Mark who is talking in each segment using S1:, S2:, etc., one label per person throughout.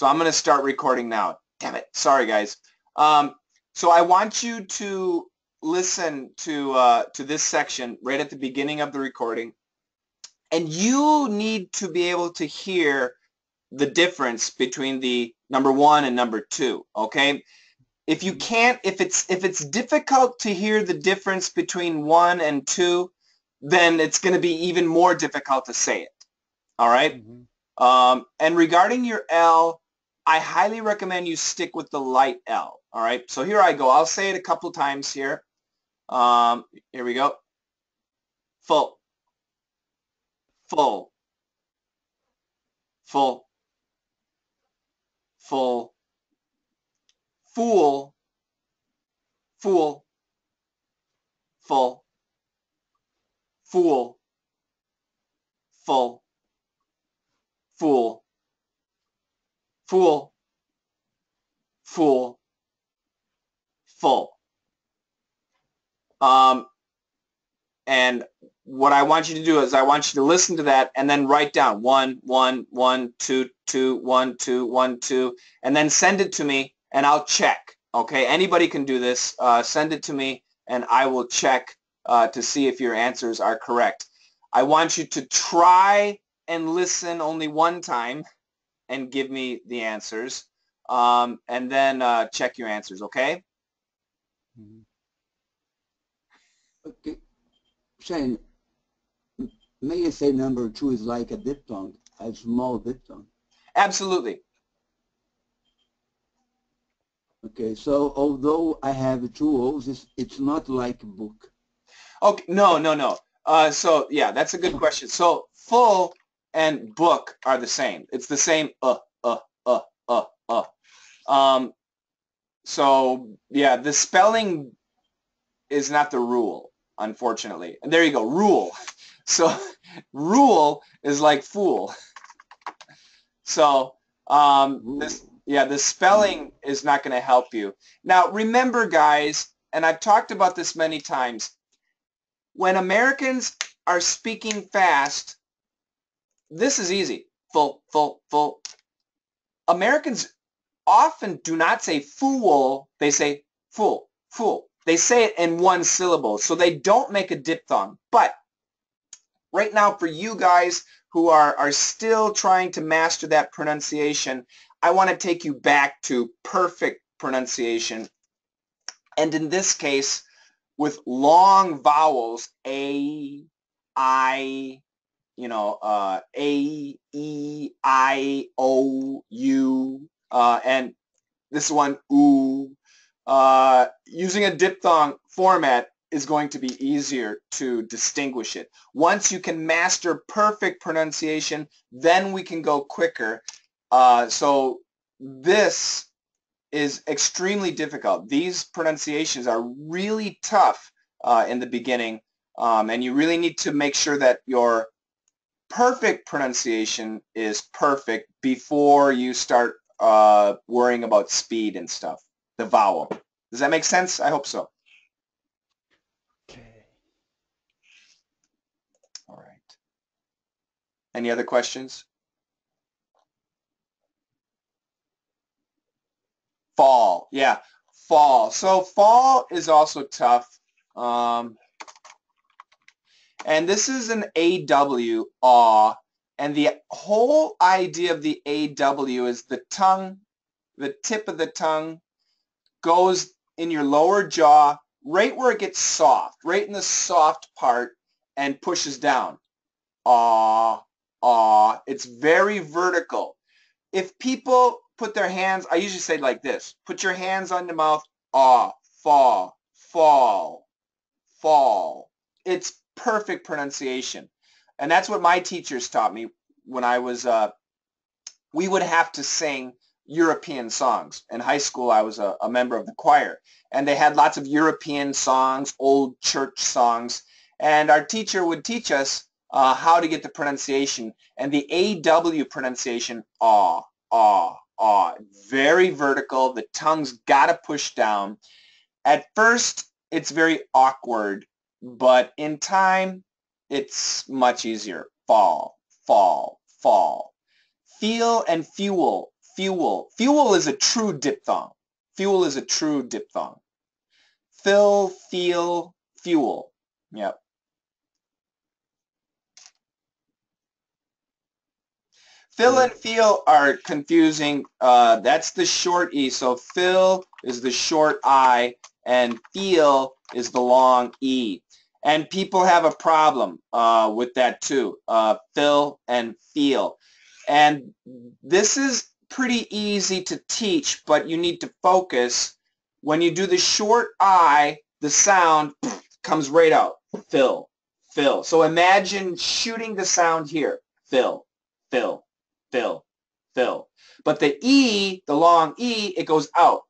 S1: So I'm going to start recording now. Damn it. Sorry, guys. Um, so I want you to listen to uh, to this section right at the beginning of the recording. And you need to be able to hear the difference between the number one and number two, okay? If you can't, if it's if it's difficult to hear the difference between one and two, then it's going to be even more difficult to say it. All right? mm-hmm. um, and regarding your L, I highly recommend you stick with the light L. All right? So here I go. I'll say it a couple times here. Um, here we go. Full. Full. Full. Full. Fool. Fool. Full fool, full, fool, fool, fool, full. Um, and what I want you to do is I want you to listen to that and then write down one, one, one, two, two, one, two, one, two, and then send it to me and I'll check. Okay, anybody can do this. Uh, send it to me and I will check uh, to see if your answers are correct. I want you to try and listen only one time and give me the answers um, and then uh, check your answers, okay?
S2: Mm-hmm. Okay. Shane, may you say number two is like a diphthong, a small diphthong?
S1: Absolutely.
S2: Okay, so although I have two O's, it's, it's not like a book.
S1: Okay, no, no, no. Uh, so yeah, that's a good question. So full and book are the same. It's the same uh, uh, uh, uh, uh. Um, so yeah, the spelling is not the rule, unfortunately. And there you go, rule. So rule is like fool. So um, this, yeah, the spelling is not going to help you. Now remember, guys, and I've talked about this many times when Americans are speaking fast, this is easy. Full, full, full. Americans often do not say fool, they say fool, fool. They say it in one syllable, so they don't make a diphthong. But right now for you guys who are, are still trying to master that pronunciation, I want to take you back to perfect pronunciation. And in this case, with long vowels, A, I, you know, uh, A, E, I, O, U, uh, and this one, oo. Uh, using a diphthong format is going to be easier to distinguish it. Once you can master perfect pronunciation, then we can go quicker. Uh, so this is extremely difficult. These pronunciations are really tough uh, in the beginning, um, and you really need to make sure that your perfect pronunciation is perfect before you start uh, worrying about speed and stuff, the vowel. Does that make sense? I hope so.
S2: Okay.
S1: All right. Any other questions? Fall, yeah, fall. So fall is also tough. Um, and this is an AW, aw. And the whole idea of the AW is the tongue, the tip of the tongue goes in your lower jaw, right where it gets soft, right in the soft part, and pushes down. Aw, aw. It's very vertical. If people put their hands, I usually say like this, put your hands on the mouth, ah, fall, fall, fall. It's perfect pronunciation. And that's what my teachers taught me when I was, uh, we would have to sing European songs. In high school, I was a, a member of the choir. And they had lots of European songs, old church songs. And our teacher would teach us uh, how to get the pronunciation. And the AW pronunciation, ah, ah, ah, very vertical. The tongue's got to push down. At first, it's very awkward, but in time, it's much easier. Fall, fall, fall. Feel and fuel. fuel. Fuel is a true diphthong. Fuel is a true diphthong. Fill, feel, fuel. Yep. Fill and feel are confusing. Uh, that's the short E. So fill is the short I and feel is the long E. And people have a problem uh, with that too. Uh, fill and feel. And this is pretty easy to teach, but you need to focus. When you do the short I, the sound comes right out. Fill, fill. So imagine shooting the sound here. Fill, fill, fill, fill. But the E, the long E, it goes out.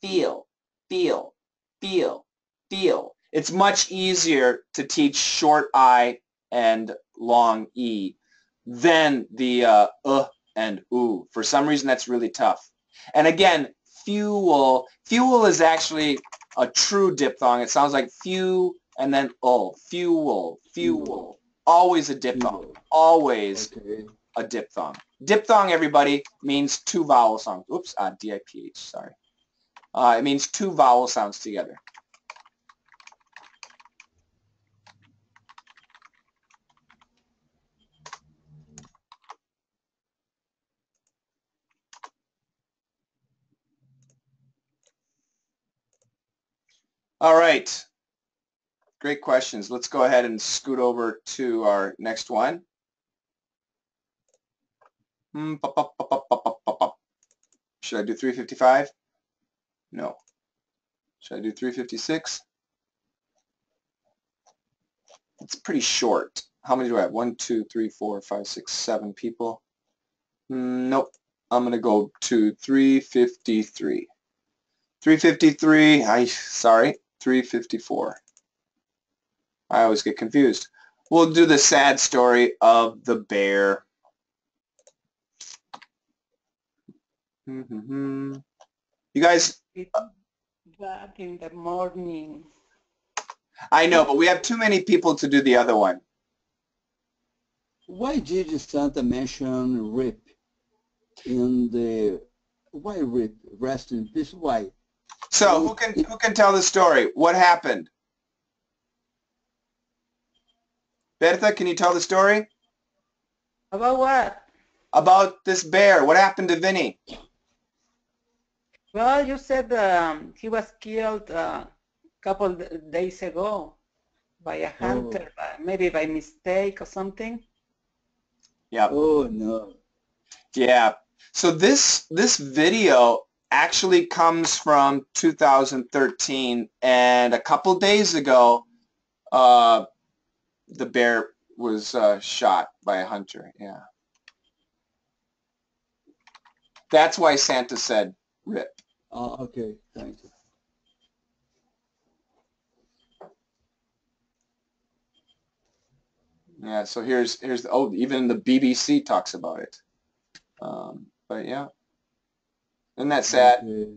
S1: Feel, feel, feel, feel. It's much easier to teach short I and long E than the uh, uh and oo. For some reason, that's really tough. And again, fuel. Fuel is actually a true diphthong. It sounds like few and then ul. Fuel, fuel. Always a diphthong. Always
S2: Okay.
S1: a diphthong. Diphthong, everybody, means two vowel sounds. Oops, uh, D-I-P-H, sorry. Uh, it means two vowel sounds together. All right. Great questions. Let's go ahead and scoot over to our next one. Hmm, Should I do 355? No. Should I do 356? It's pretty short. How many do I have? One, two, three, four, five, six, seven people. Mm, Nope. I'm going to go to 353. 353, I, sorry, 354. I always get confused. We'll do the sad story of the bear. Mhm. You guys,
S3: It's that in the morning.
S1: I know, but we have too many people to do the other one.
S2: Why did you Santa mention Rip in the, why Rip? Rest in peace, why?
S1: So who can who can tell the story? What happened? Bertha, can you tell the story
S3: About what?
S1: about this bear? What happened to Vinny?
S3: Well, you said um, he was killed a couple d- days ago by a hunter, by, maybe by mistake or something.
S1: Yeah,
S2: Oh, no.
S1: yeah. So this this video actually comes from 2013, and a couple days ago, uh, the bear was uh, shot by a hunter. Yeah. That's why Santa said rip.
S2: Oh, okay, thank you.
S1: Yeah, so here's here's the oh even the BBC talks about it. Um, but yeah, isn't that sad?
S2: Okay.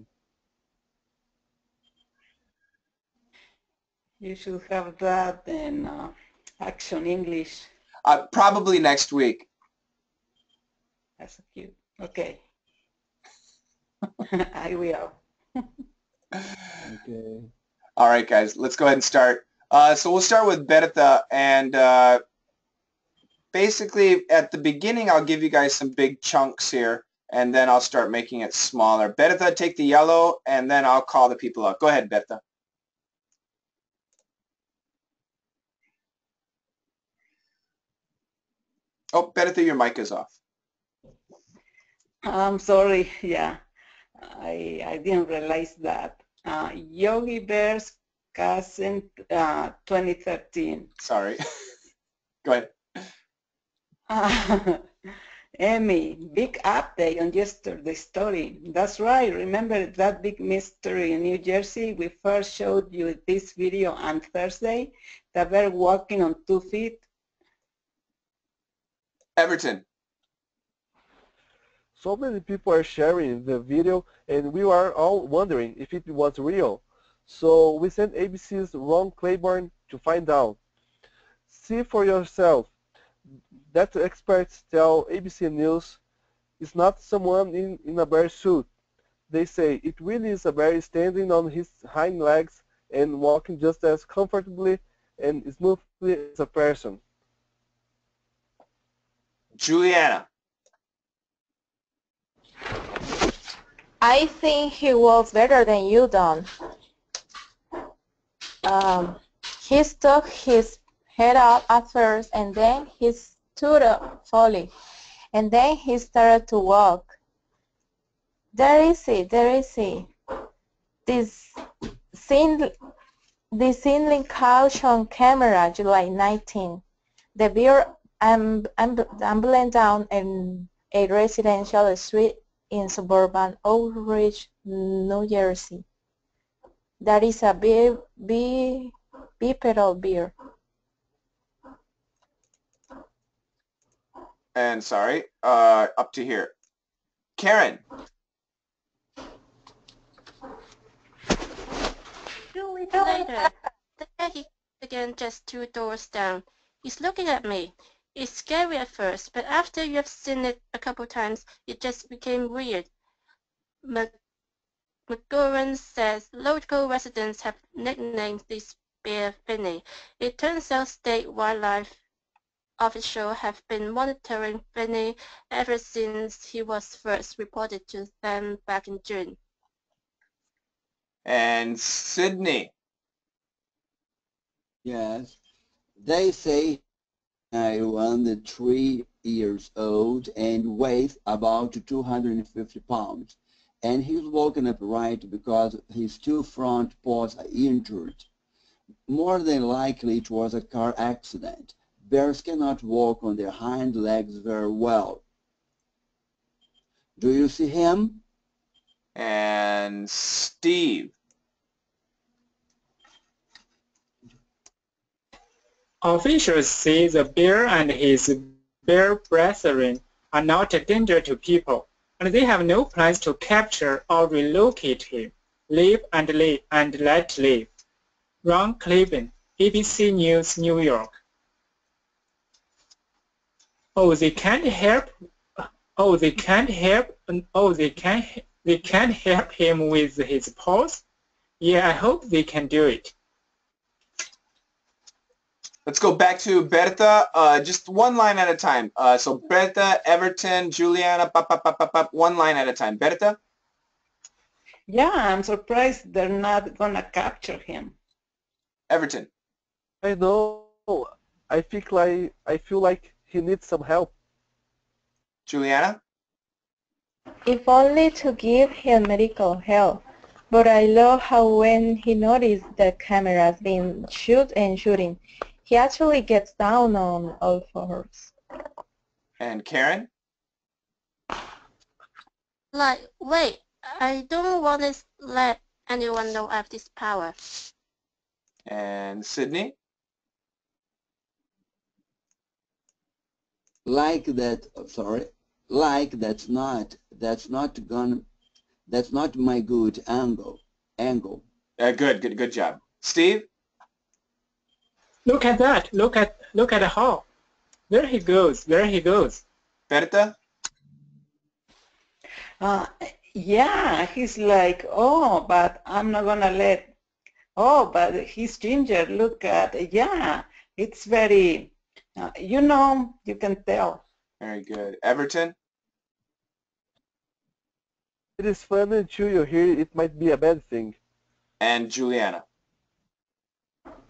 S3: You should have that in uh, Action English.
S1: Uh, probably next week.
S3: That's cute. Okay. I will.
S2: Okay.
S1: All right, guys, let's go ahead and start. Uh, so we'll start with Bertha, and uh, basically at the beginning, I'll give you guys some big chunks here, and then I'll start making it smaller. Bertha, take the yellow, and then I'll call the people out. Go ahead, Bertha. Oh, Bertha, your mic is off.
S3: I'm sorry. Yeah, I I didn't realize that. Uh, Yogi Bear's cousin, uh, 2013.
S1: Sorry. Go ahead.
S3: Uh, Emmy, big update on yesterday's story. That's right. Remember that big mystery in New Jersey? We first showed you this video on Thursday. The bear walking on two feet.
S1: Everton.
S4: So many people are sharing the video and we are all wondering if it was real. So we sent ABC's Ron Claiborne to find out. See for yourself. That experts tell ABC News It's not someone in, in a bear suit. They say it really is a bear standing on his hind legs and walking just as comfortably and smoothly as a person.
S1: Juliana.
S5: I think he was better than you, Don. Um, he stuck his head up at first, and then he stood up fully, and then he started to walk. There is he, there is he. This scene, the scene couch on camera, July 19. The beer amb, amb, ambulance down in a residential street in suburban Oak Ridge, New Jersey. That is a big, big, bipedal beer.
S1: And sorry, uh, up to here. Karen.
S6: Two weeks later, there he again just two doors down. He's looking at me. It's scary at first, but after you have seen it a couple times, it just became weird. McGowan says local residents have nicknamed this bear Finny. It turns out state wildlife officials have been monitoring Finny ever since he was first reported to them back in June.
S1: And Sydney.
S2: Yes. They say I run three years old and weighs about 250 pounds. And he's walking upright because his two front paws are injured. More than likely it was a car accident. Bears cannot walk on their hind legs very well. Do you see him?
S1: And Steve.
S7: Officials say the bear and his bear brethren are not a danger to people, and they have no plans to capture or relocate him. Live and live and let live. Ron Claiborne, ABC News, New York. Oh, they can't help. Oh, they can't help. Oh, they can't. They can't help him with his paws. Yeah, I hope they can do it.
S1: Let's go back to Berta, uh, just one line at a time. Uh, so Berta, Everton, Juliana, pop, pop, pop, pop, pop, one line at a time. Berta?
S3: Yeah, I'm surprised they're not gonna capture him.
S1: Everton.
S4: I know. I feel like I feel like he needs some help.
S1: Juliana?
S5: If only to give him medical help. But I love how when he noticed the cameras being shoot and shooting, he actually gets down on all fours.
S1: And Karen?
S6: Like, wait, I don't want to let anyone know I have this power.
S1: And Sydney?
S2: Like that, sorry, like that's not, that's not gonna, that's not my good angle, angle.
S1: Uh, good, good, good job. Steve?
S7: Look at that. Look at look at how. There he goes. There he goes.
S1: Berta?
S3: Uh, yeah, he's like, oh, but I'm not gonna let, oh, but he's ginger, look at, yeah, it's very, uh, you know, you can tell.
S1: Very good. Everton?
S4: It is fun until you hear. it might be a bad thing.
S1: And Juliana?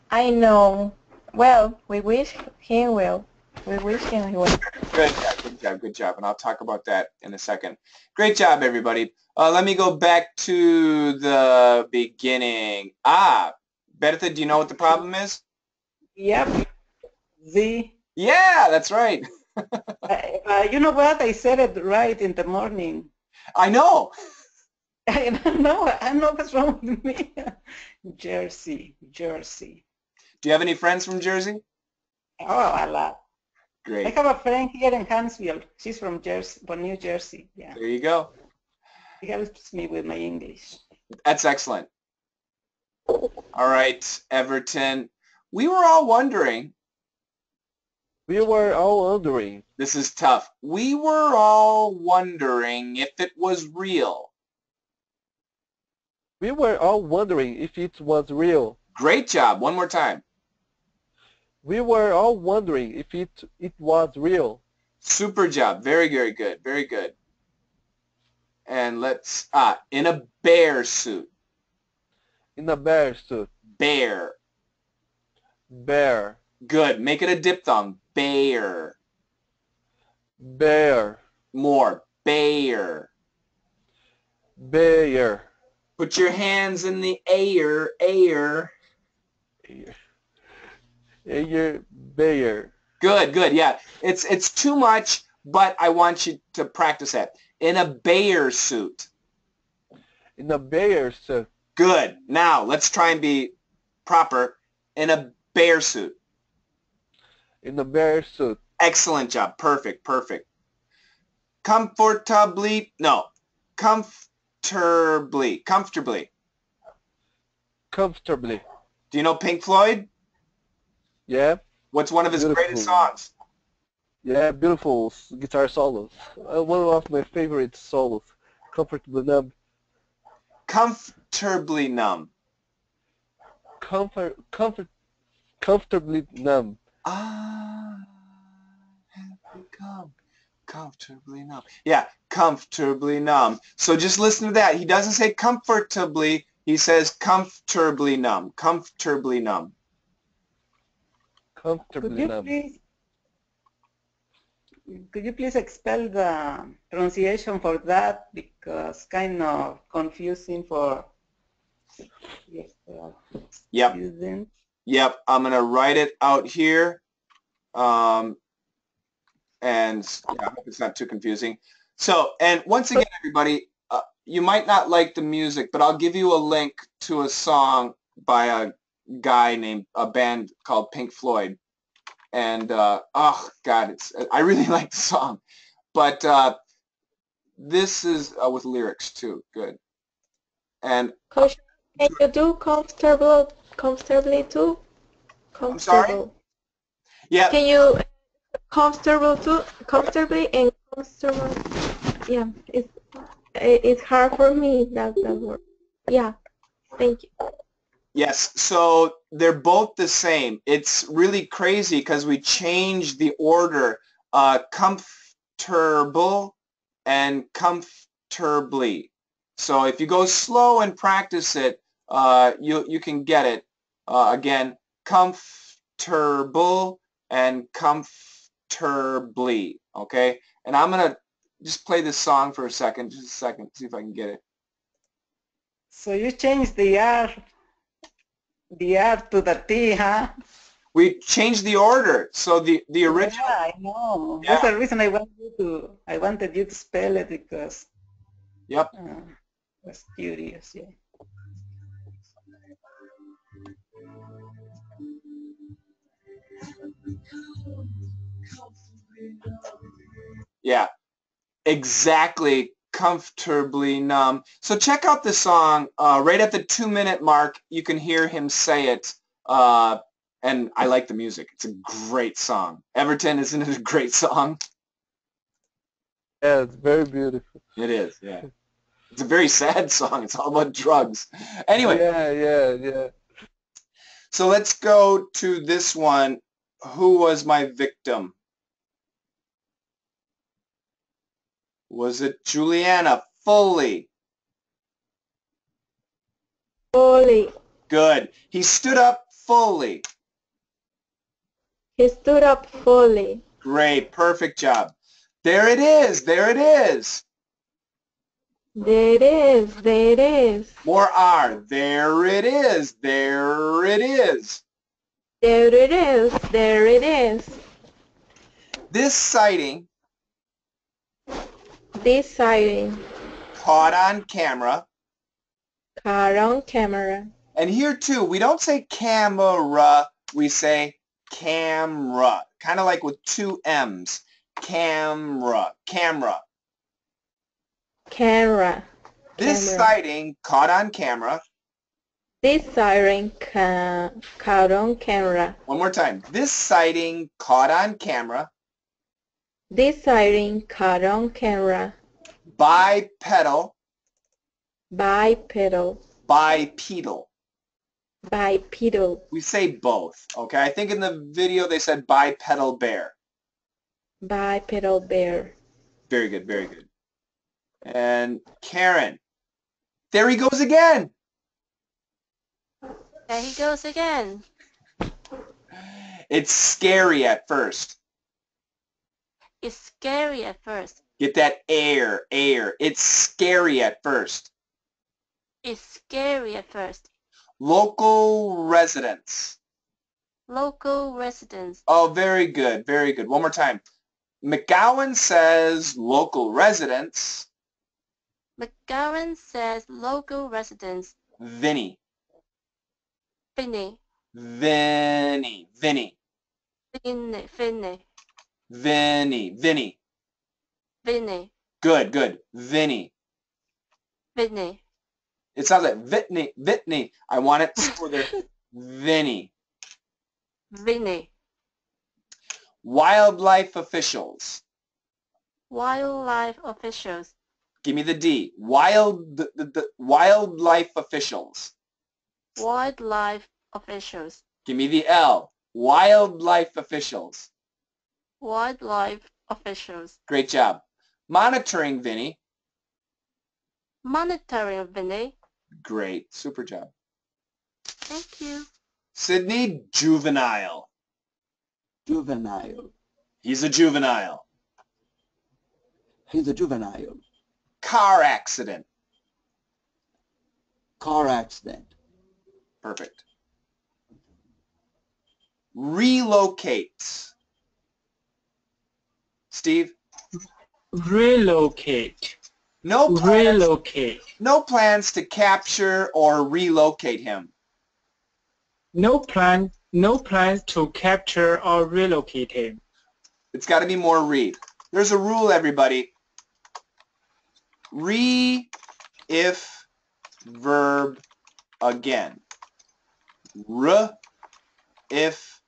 S5: I know. Well, we wish him well. We wish him well.
S1: Good job, good job, good job. And I'll talk about that in a second. Great job, everybody. Uh, let me go back to the beginning. Ah, Bertha, do you know what the problem is?
S3: Yep, the,
S1: Yeah, that's right.
S3: uh, uh, you know what, I said it right in the morning.
S1: I know.
S3: I don't know, I don't know what's wrong with me. Jersey, Jersey.
S1: Do you have any friends from Jersey?
S3: Oh, a lot.
S1: Great.
S3: I have a friend here in Huntsville. She's from Jersey, from New Jersey. Yeah,
S1: There you go.
S3: she helps me with my English.
S1: That's excellent. All right, Everton. We were all wondering
S4: We were all wondering.
S1: This is tough. We were all wondering if it was real.
S4: We were all wondering if it was real.
S1: Great job. One more time.
S4: We were all wondering if it it was real.
S1: Super job. Very, very good. Very good. And let's, ah, in a bear suit.
S4: In a bear suit.
S1: Bear.
S4: Bear.
S1: Good. Make it a diphthong. Bear.
S4: Bear.
S1: More. Bear.
S4: Bear.
S1: Put your hands in the air. Air.
S4: Bear. Bear.
S1: Good, good. Yeah. It's it's too much, but I want you to practice that. In a bear suit.
S4: In a bear suit.
S1: Good. Now, let's try and be proper. In a bear suit.
S4: In a bear suit.
S1: Excellent job. Perfect, perfect. Comfortably, no. Comfortably, comfortably.
S4: Comfortably.
S1: Do you know Pink Floyd?
S4: Yeah.
S1: What's one of his
S4: Beautiful.
S1: greatest songs?
S4: Yeah, beautiful guitar solos. Uh, one of my favorite solos. Comfortably numb.
S1: Comfortably numb.
S4: Comfort, comfort, comfortably numb.
S1: I have become comfortably numb. Yeah, comfortably numb. So just listen to that. He doesn't say comfortably. He says comfortably numb. Comfortably numb.
S3: Could
S4: Comfortably
S3: you
S4: numb.
S3: please could you please expel the pronunciation for that because kind of confusing for yes,
S1: Yep.
S3: students.
S1: Yep. I'm going to write it out here. Um, and yeah, I hope it's not too confusing. So, and once again, everybody, uh, you might not like the music, but I'll give you a link to a song by a guy named, a band called Pink Floyd. And, uh, oh, God, it's, I really like the song. But uh, this is uh, with lyrics, too. Good. And
S5: Coach, can you do comfortable, comfortably too?
S1: I'm sorry? Yeah,
S5: Can you comfortable too? Comfortably and comfortable. Yeah, it's it's hard for me that that word. Yeah, thank you.
S1: Yes, so they're both the same. It's really crazy because we changed the order. Uh, comfortable and comfortably. So if you go slow and practice it, uh, you you can get it. Uh, again, comfortable and comfortably. Okay, and I'm gonna just play this song for a second, just a second, see if I can get it.
S3: So you changed the R the R to the T, huh?
S1: We changed the order, so the the original.
S3: Yeah, I know.
S1: Yeah.
S3: That's the reason I wanted you to I wanted you to spell it because
S1: Yep.
S3: uh, I was curious, yeah.
S1: Yeah, exactly. Comfortably numb. So check out the song. Uh, right at the two-minute mark, you can hear him say it. Uh, and I like the music. It's a great song. Everton, isn't it a great song?
S4: Yeah, it's very beautiful.
S1: It is. Yeah. It's a very sad song. It's all about drugs. Anyway,
S4: Yeah, yeah, yeah.
S1: so let's go to this one. Who was my victim? Was it Juliana Foley?
S5: Fully.
S1: Good. He stood up fully.
S5: He stood up fully.
S1: Great. Perfect job. There it is. There it is.
S5: There it is. There it is.
S1: More R. There it is. There it is.
S5: There it is. There it is.
S1: This sighting
S5: This sighting.
S1: caught on camera.
S5: Caught on camera.
S1: And here too, we don't say camera, we say camera. Kind of like with two M's. Camera. Camera.
S5: Camera.
S1: This
S5: Camera.
S1: sighting caught on camera
S5: This siren ca- caught on camera.
S1: One more time. This sighting caught on camera.
S5: This siren caught on camera.
S1: Bipedal.
S5: Bipedal.
S1: Bipedal.
S5: Bipedal.
S1: We say both. Okay. I think in the video they said bipedal bear.
S5: Bipedal bear.
S1: Very good. Very good. And Karen. There he goes again.
S6: There he goes again.
S1: It's scary at first.
S6: It's scary at first.
S1: Get that air, air. It's scary at first.
S6: It's scary at first.
S1: Local residents.
S6: Local residents.
S1: Oh, very good, very good. One more time. McGowan says local residents.
S6: McGowan says local residents.
S1: Vinny,
S6: Vinny.
S1: Vinny, Vinny,
S6: Finney. Finney.
S1: Vinny, Vinny.
S6: Vinny.
S1: Good, good. Vinny.
S6: Vinny.
S1: It sounds like Vitney, Vitney. I want it smoother. Vinny.
S6: Vinny.
S1: Wildlife officials.
S6: Wildlife officials.
S1: Give me the D. Wild, the, the, the wildlife officials.
S6: Wildlife officials.
S1: Give me the L. Wildlife officials.
S6: Wildlife officials.
S1: Great job. Monitoring, Vinny.
S6: Monitoring Vinny.
S1: Great. Super job.
S6: Thank you.
S1: Sydney, juvenile.
S2: Juvenile.
S1: He's a juvenile.
S2: He's a juvenile.
S1: Car accident.
S2: Car accident.
S1: Perfect. Relocate. Steve?
S7: Relocate.
S1: No plans,
S7: Relocate.
S1: no plans to capture or relocate him.
S7: No plan. No plans to capture or relocate him.
S1: It's got to be more re. There's a rule, everybody. Re if verb again. R if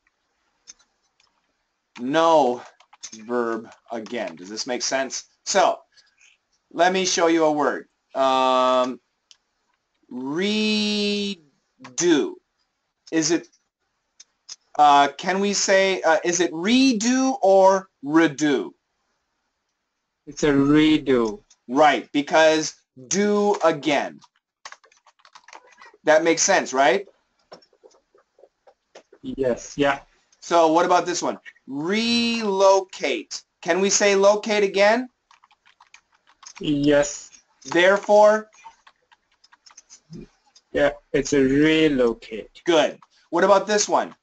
S1: no verb again. Does this make sense? So let me show you a word. Um, redo. Is it, uh, can we say, uh, is it redo or redo?
S7: It's a redo.
S1: Right, because do again. That makes sense, right?
S7: Yes. Yeah.
S1: So what about this one? Relocate. Can we say locate again?
S7: Yes.
S1: Therefore,
S7: Yeah. It's a relocate.
S1: good. What about this one?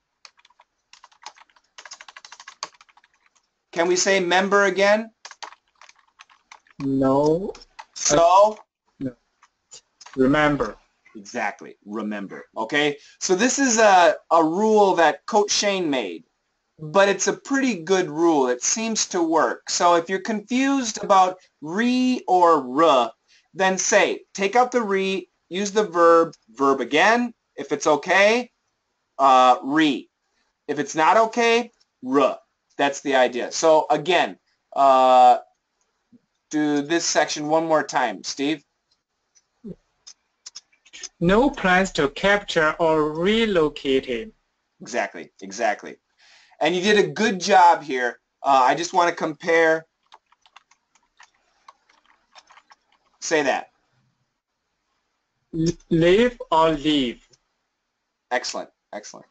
S1: Can we say member again?
S7: No.
S1: So, No.
S7: Remember.
S1: exactly, remember. Okay, so this is a, a rule that Coach Shane made, but it's a pretty good rule. It seems to work. So if you're confused about re or r, then say, take out the re, use the verb, verb again. If it's okay, uh, re. If it's not okay, r. That's the idea. So again, uh, do this section one more time. Steve?
S7: No plans to capture or relocate him.
S1: Exactly, exactly. And you did a good job here. Uh, I just want to compare. Say that.
S7: Live or leave.
S1: Excellent, excellent.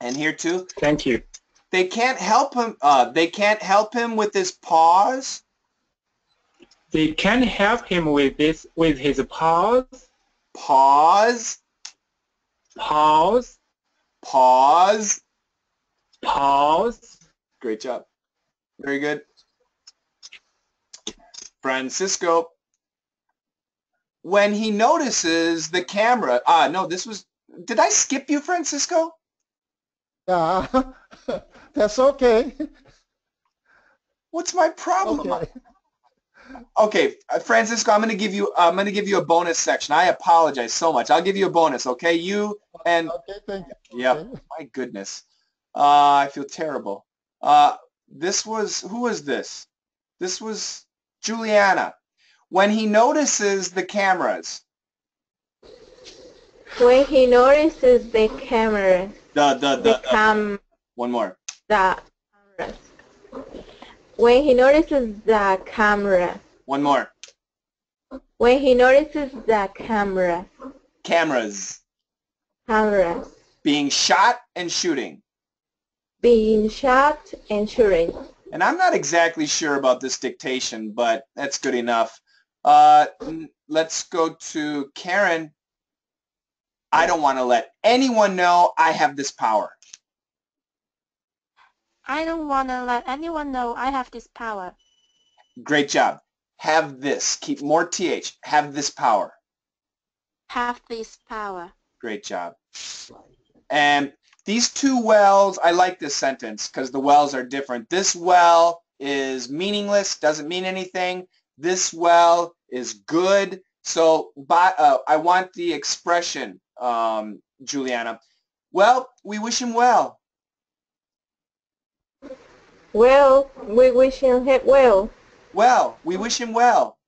S1: And here too,
S7: Thank you.
S1: they can't help him. Uh, they can't help him with his paws.
S7: They can help him with this with his paws,
S1: Pause.
S7: pause,
S1: Pause.
S7: pause.
S1: Great job. Very good. Francisco. When he notices the camera, ah, no, this was, did I skip you, Francisco?
S4: Yeah, that's okay.
S1: What's my problem?
S4: Okay.
S1: Okay, uh, Francisco, I'm going to give you I'm going to give you a bonus section. I apologize so much. I'll give you a bonus, okay? You and
S8: Okay, thank you.
S1: Yep.
S8: Okay.
S1: My goodness. Uh, I feel terrible. Uh, this was, who was this? This was Juliana. When he notices the cameras,
S5: When he notices the camera,
S1: the, the,
S5: the
S1: the, the
S5: cam,
S1: one more.
S5: the cameras. When he notices the camera,
S1: One more.
S5: when he notices the camera,
S1: Cameras
S5: cameras
S1: being shot and shooting.
S5: being shot and shooting.
S1: And I'm not exactly sure about this dictation, but that's good enough. Uh, let's go to Karen. I don't want to let anyone know I have this power.
S6: I don't want to let anyone know I have this power.
S1: Great job. Have this. Keep more TH. Have this power.
S6: Have this power.
S1: Great job. And these two wells, I like this sentence because the wells are different. This well is meaningless, doesn't mean anything. This well is good. So by, uh, I want the expression, um, Juliana. Well, we wish him well.
S5: Well, we wish him well.
S1: Well, we wish him well.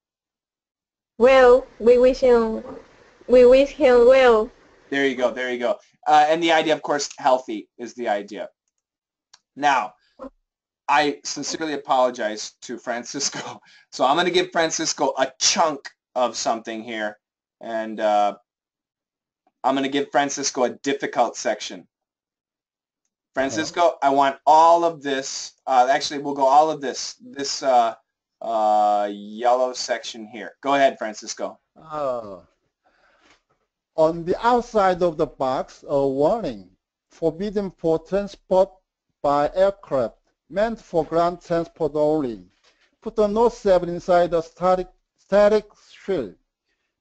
S5: Well, we wish him, we wish him well.
S1: There you go. There you go. Uh, and the idea, of course, healthy is the idea. Now, I sincerely apologize to Francisco. So I'm going to give Francisco a chunk of something here. And uh, I'm going to give Francisco a difficult section. Francisco, I want all of this. Uh, actually, we'll go all of this. This uh, uh, yellow section here. Go ahead, Francisco.
S8: Uh, on the outside of the box, a warning, forbidden for transport by aircraft, meant for ground transport only. Put a Note 7 inside a static, static shield.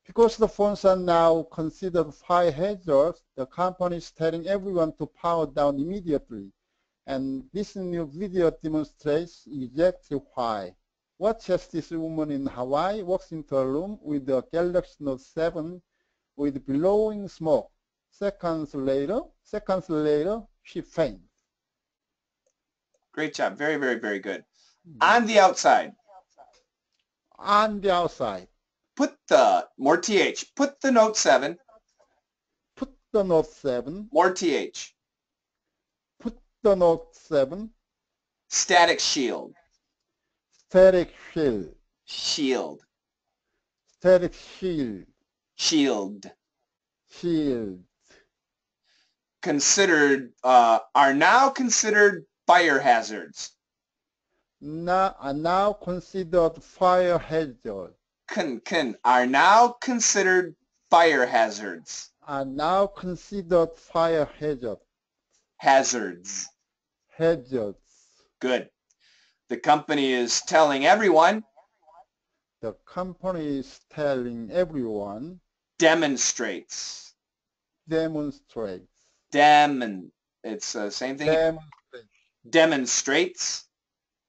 S8: Because the phones are now considered fire hazards, the company is telling everyone to power down immediately. And this new video demonstrates exactly why. Watch as this woman in Hawaii walks into a room with a Galaxy Note 7 with blowing smoke. Seconds later, seconds later, she faints.
S1: Great job. Very, very, very good. Hmm. On the outside,
S8: On the outside,
S1: put the, more TH, put the Note 7,
S8: put the Note 7,
S1: more TH,
S8: put the Note 7,
S1: static shield,
S8: static shield,
S1: shield,
S8: static shield,
S1: shield,
S8: shield,
S1: considered, uh, are now considered fire hazards.
S8: now, are now considered fire hazard,
S1: Con, con, are now considered fire hazards.
S8: are now considered fire hazard,
S1: Hazards.
S8: hazards.
S1: Good. The company is telling everyone,
S8: The company is telling everyone,
S1: demonstrates,
S8: demonstrates,
S1: demon, it's the same thing,
S8: demonstrates,
S1: demonstrates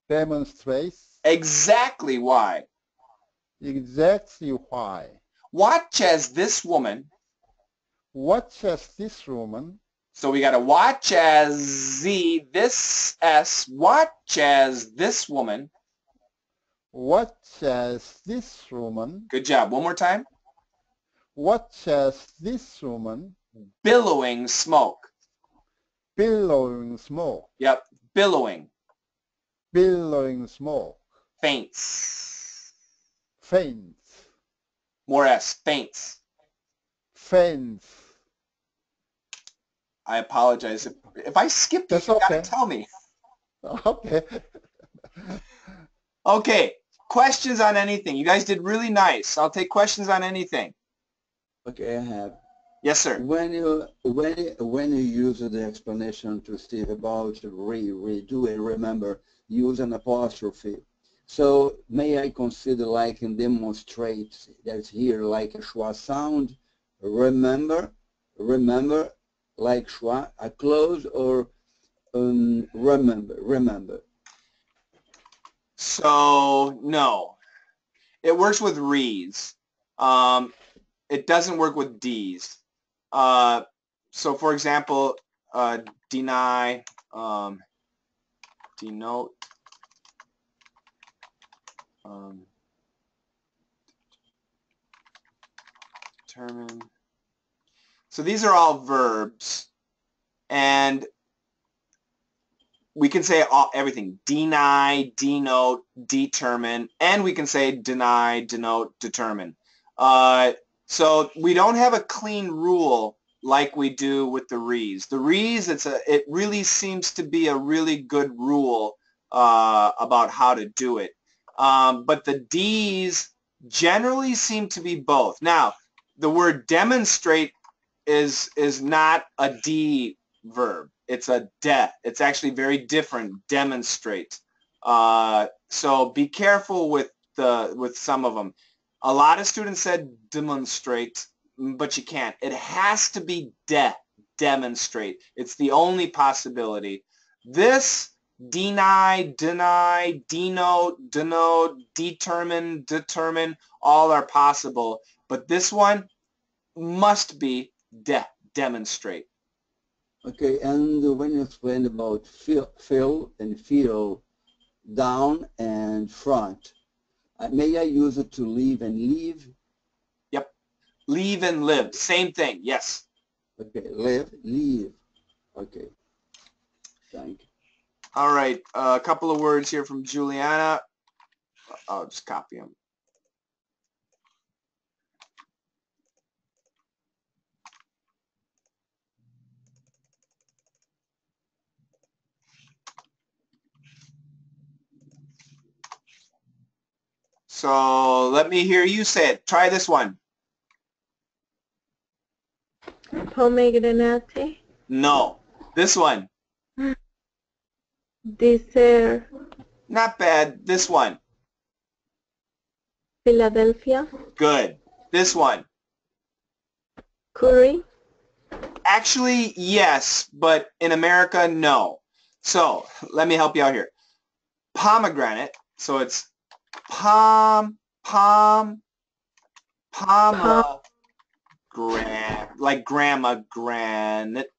S8: demonstrates
S1: exactly why.
S8: Exactly why.
S1: Watch as this woman,
S8: Watch as this woman,
S1: so we got to watch as Z, this S, watch as this woman.
S8: watch as this woman,
S1: Good job. One more time.
S8: watch as this woman
S1: Billowing smoke.
S8: billowing smoke,
S1: Yep. Billowing.
S8: billowing smoke,
S1: Faints.
S8: Faints,
S1: More S. Faints.
S8: faints.
S1: I apologize. If, if I skip this,
S8: That's
S1: you gotta
S8: okay.
S1: tell me.
S8: Okay.
S1: Okay. Questions on anything. You guys did really nice. I'll take questions on anything.
S2: Okay, I have.
S1: Yes, sir.
S2: When you when when you use the explanation to Steve about re redo and remember, use an apostrophe. So may I consider like and demonstrate that here like a schwa sound? Remember, remember, like schwa, a close or um, remember, remember.
S1: So, no. It works with re's. Um, it doesn't work with d's. Uh, so for example, uh, deny, um, denote, um, determine. So these are all verbs and we can say all, everything. Deny denote determine and we can say deny denote determine. Uh, so we don't have a clean rule like we do with the re's the re's it's a it really seems to be a really good rule uh, about how to do it um, but the d's generally seem to be both now the word demonstrate is is not a d verb. It's a de. It's actually very different. Demonstrate. Uh, so be careful with the with some of them. A lot of students said demonstrate, but you can't. It has to be de. Demonstrate. It's the only possibility. This deny, deny, denote, denote, determine, determine, all are possible. But this one must be de, demonstrate.
S2: Okay, and when you explain about fill, fill and feel down and front, uh, may I use it to leave and leave?
S1: Yep. Leave and live. Same thing. Yes.
S2: Okay, live, leave. Okay. Thank you.
S1: All right. Uh, a couple of words here from Juliana. I'll just copy them. So let me hear you say it. Try this one.
S5: Pomegranate.
S1: No. This one.
S5: Dessert.
S1: Not bad. This one.
S5: Philadelphia.
S1: Good. This one.
S5: Curry.
S1: Actually, yes, but in America, no. So let me help you out here. Pomegranate. So it's palm, palm, pomegranate, like grandma granite,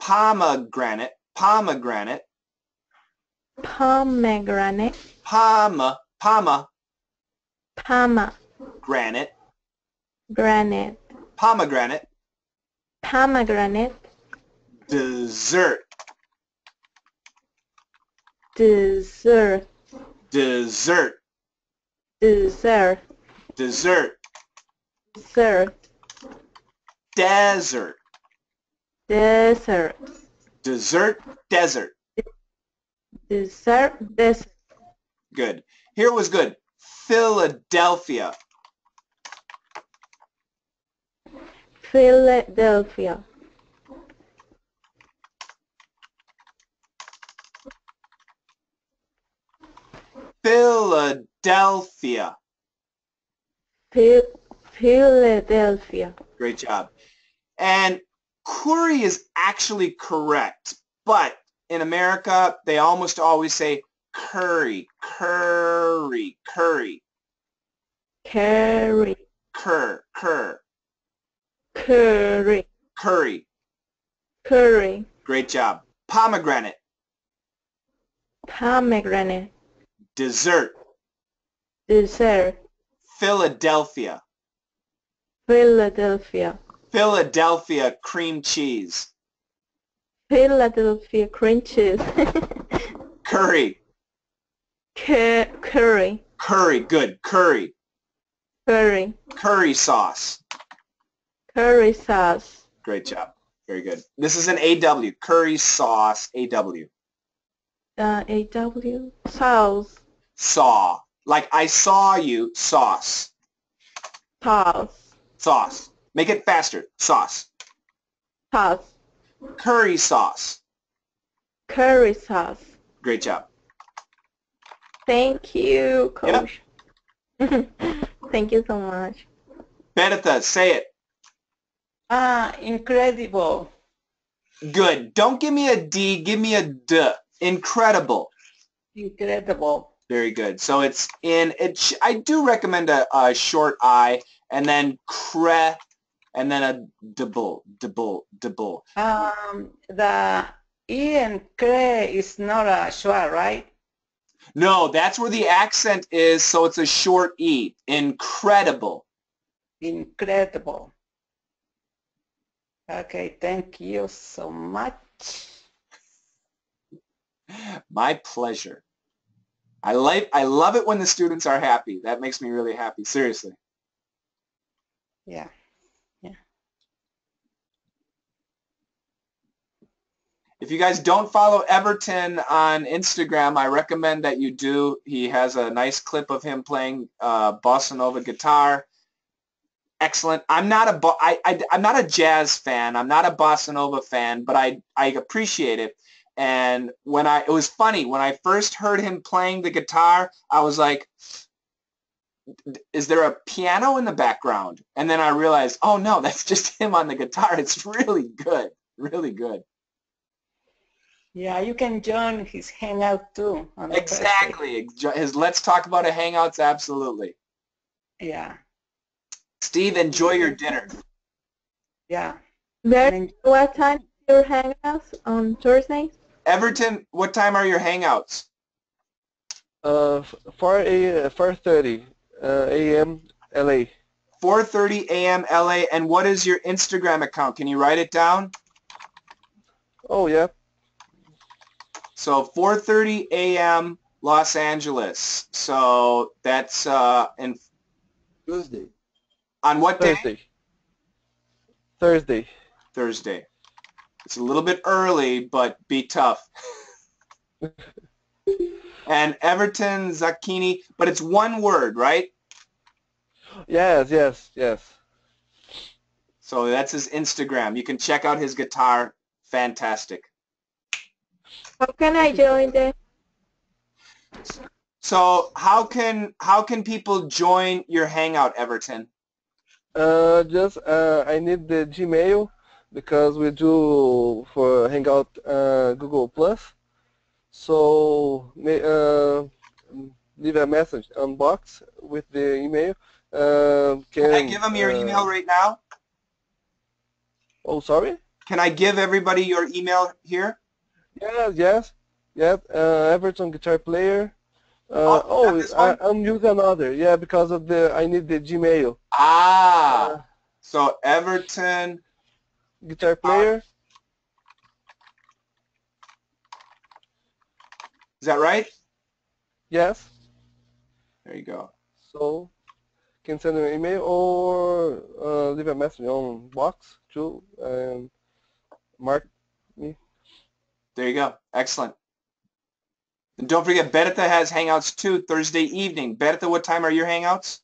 S1: pomegranate, pomegranate,
S5: Pomegranate.
S1: Pama, Pama,
S5: Pama.
S1: granite,
S5: Granite.
S1: pomegranate,
S5: Pomegranate.
S1: dessert,
S5: Dessert.
S1: dessert,
S5: Dessert.
S1: dessert,
S5: Dessert.
S1: desert,
S5: Desert.
S1: dessert, desert.
S5: Dessert. Desert.
S1: Good. Here was good. Philadelphia,
S5: Philadelphia.
S1: Philadelphia.
S5: Phil- Philadelphia.
S1: Great job. And curry is actually correct, but in America, they almost always say curry, curry, curry,
S5: Curry.
S1: cur, cur,
S5: Curry.
S1: curry.
S5: Curry.
S1: Great job. Pomegranate,
S5: Pomegranate.
S1: dessert,
S5: Dessert.
S1: Philadelphia,
S5: Philadelphia.
S1: Philadelphia cream cheese,
S5: Philadelphia cream cheese.
S1: curry,
S5: Cu- curry.
S1: curry, good, curry,
S5: Curry.
S1: curry sauce.
S5: Curry sauce.
S1: Great job. Very good. This is an AW, curry sauce, AW.
S5: Uh, AW. Sauce.
S1: Saw. Like I saw you, sauce.
S5: Sauce.
S1: Sauce. Make it faster. Sauce.
S5: Sauce.
S1: Curry sauce.
S5: Curry sauce.
S1: Great job.
S5: Thank you,
S1: Yep.
S5: coach. Thank you so much.
S1: Benita, say it.
S3: Ah, incredible.
S1: Good. Don't give me a D, give me a D. Incredible.
S3: Incredible.
S1: Very good. So it's in it. sh- I do recommend a, a short I and then cre, and then a double, double, double.
S3: Um, the E and cre is not a schwa, right?
S1: No, that's where the accent is. So it's a short e. Incredible.
S3: Incredible. Okay, thank you so much.
S1: My pleasure. I like. I love it when the students are happy. That makes me really happy. Seriously.
S3: Yeah.
S1: If you guys don't follow Everton on Instagram, I recommend that you do. He has a nice clip of him playing uh, bossa nova guitar. Excellent. I'm not a I, I, I'm not a jazz fan. I'm not a bossa nova fan, but I I appreciate it. And when I it was funny when I first heard him playing the guitar, I was like, "Is there a piano in the background?" And then I realized, oh no, that's just him on the guitar. It's really good, really good.
S3: Yeah, you can join his hangout too. on
S1: Exactly. His Let's Talk About It Hangouts, absolutely.
S3: Yeah,
S1: Steve, enjoy your dinner.
S3: yeah.
S5: There, what time is your hangouts on Thursdays?
S1: Everton, what time are your hangouts?
S4: Uh, 4 a 4:30 uh, a.m. LA.
S1: 4.30 a.m. LA. And what is your Instagram account? Can you write it down?
S4: Oh yeah.
S1: So 4.30 a.m. Los Angeles. So that's uh, in,
S2: Tuesday.
S1: on what day?
S4: Thursday. Thursday.
S1: Thursday. It's a little bit early, but be tough. and Everton Zacchini, but it's one word, right?
S4: Yes, yes, yes.
S1: So that's his Instagram. You can check out his guitar. Fantastic.
S5: How can I join the?
S1: So how can how can people join your Hangout, Everton?
S4: Uh, just uh, I need the Gmail because we do for Hangout uh, Google Plus. So uh, leave a message on box with the email. Uh,
S1: Can
S4: can
S1: I give them your
S4: uh,
S1: email right now?
S4: Oh, sorry.
S1: Can I give everybody your email here?
S4: Yes, yes, yes. Uh, Everton guitar player. Uh,
S1: Oh,
S4: oh, I, I'm using another. Yeah, because of the I need the Gmail.
S1: Ah,
S4: Uh,
S1: so Everton.
S4: guitar player.
S1: Is that right?
S4: Yes.
S1: There you go.
S4: So can send an email or uh, leave a message on box too and mark me.
S1: There you go. Excellent. And don't forget, Beditha has Hangouts too Thursday evening. Beditha, what time are your Hangouts?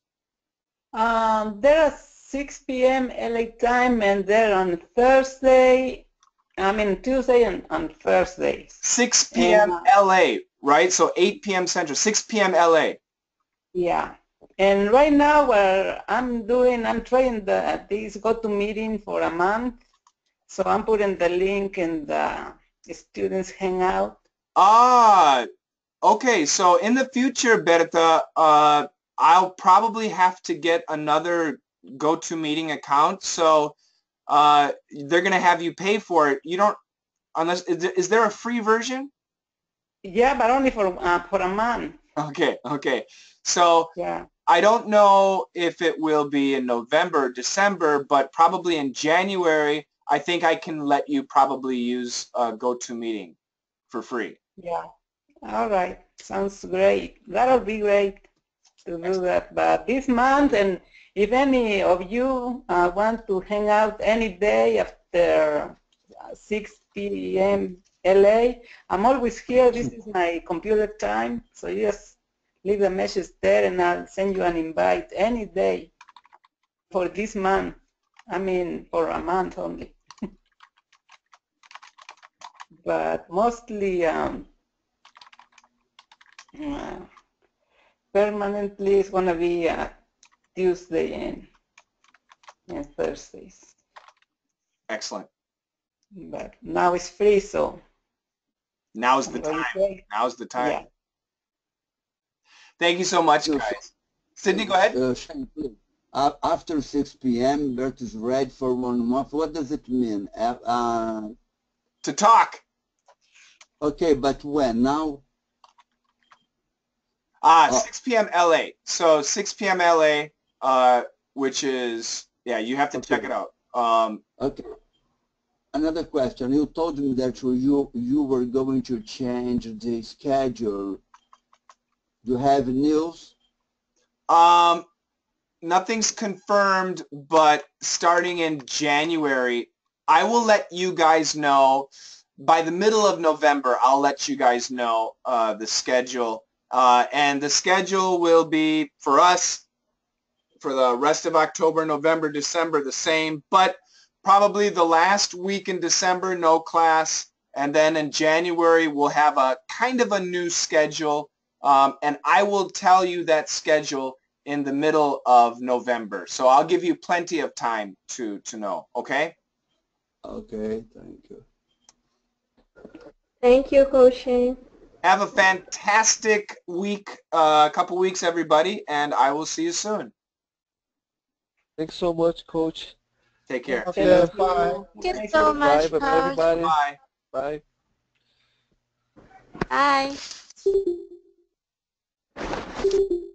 S3: Um, they're at 6 p.m. LA time, and they're on Thursday. I mean Tuesday and on Thursdays.
S1: 6 p.m.
S3: Yeah.
S1: LA, right? So 8 p.m. Central, 6 p.m. LA.
S3: Yeah. And right now, where I'm doing, I'm trying the this meeting for a month. So I'm putting the link in the students hang out.
S1: Ah, okay. So in the future, Berta, uh, I'll probably have to get another GoToMeeting account. So uh, they're gonna have you pay for it. You don't, unless is there a free version?
S3: Yeah, but only for uh, for a month.
S1: Okay, okay. So
S3: Yeah.
S1: I don't know if it will be in November, December, but probably in January. I think I can let you probably use uh, GoToMeeting for free.
S3: Yeah. All right. Sounds great. That'll be great to do that. But this month, and if any of you uh, want to hang out any day after uh, 6 p.m. LA, I'm always here. This is my computer time. So you just leave a message there and I'll send you an invite any day for this month. I mean, for a month only. But mostly um, uh, permanently it's going to be uh, Tuesday and, and Thursdays.
S1: Excellent.
S3: But now it's free, so
S1: Now's the time.
S3: say,
S1: Now's the time.
S3: yeah.
S1: Thank you so much,
S2: Yes.
S1: guys. Sydney, go ahead.
S2: Uh, Uh, after 6 p.m., Bert is ready for one month. What does it mean? Uh, uh,
S1: To talk.
S2: Okay, but when? Now?
S1: Ah,
S2: Oh.
S1: 6 p.m. LA. So 6 p.m. LA, uh, which is yeah, you have to check it out. Um,
S2: Okay. Another question. You told me that you you were going to change the schedule. Do you have news?
S1: um, nothing's confirmed, but starting in January, I will let you guys know. By the middle of November, I'll let you guys know uh, the schedule. Uh, and the schedule will be for us for the rest of October, November, December, the same, but probably the last week in December, no class. And then in January, we'll have a kind of a new schedule. Um, and I will tell you that schedule in the middle of November. So I'll give you plenty of time to, to know. Okay?
S2: Okay, thank you.
S9: Thank you, Coach.
S1: Have a fantastic week, a uh, couple weeks, everybody, and I will see you soon.
S4: Thanks so much, Coach.
S1: Take care.
S8: Okay, yeah, bye.
S6: Thank you so much, Coach.
S4: Everybody.
S1: Bye.
S4: Bye.
S6: Bye.